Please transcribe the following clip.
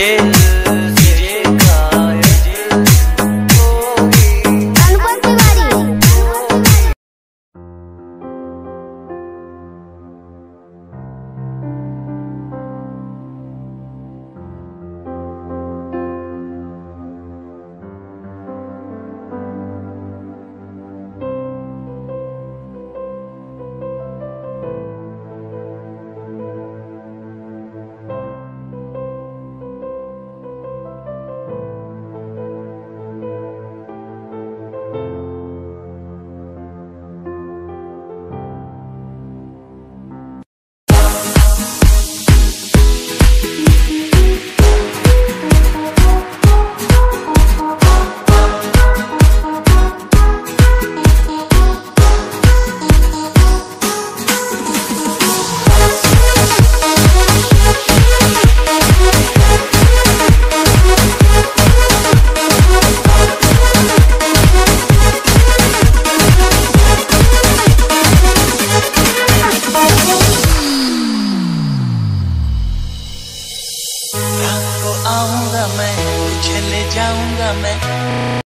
yeah. जाऊँगा मैं।